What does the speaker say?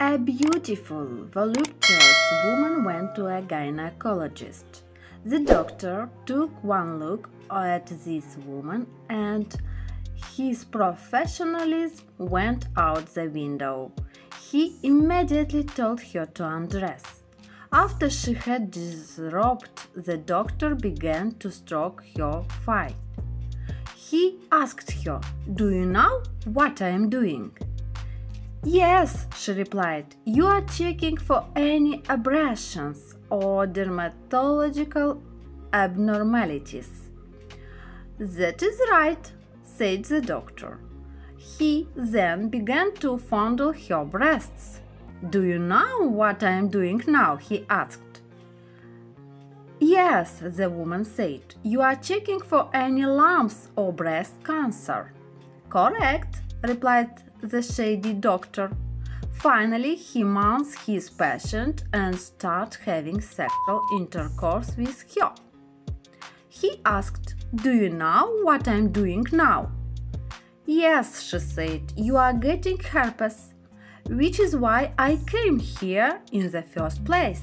A beautiful, voluptuous woman went to a gynecologist. The doctor took one look at this woman and his professionalism went out the window. He immediately told her to undress. After she had disrobed, the doctor began to stroke her thigh. He asked her, Do you know what I am doing? Yes, she replied, you are checking for any abrasions or dermatological abnormalities. That is right, said the doctor. He then began to fondle her breasts. Do you know what I am doing now? he asked. Yes, the woman said, you are checking for any lumps or breast cancer. Correct, replied the shady doctor. Finally, he mounts his patient and starts having sexual intercourse with her. He asked, Do you know what I'm doing now? Yes, she said, you are getting herpes, which is why I came here in the first place.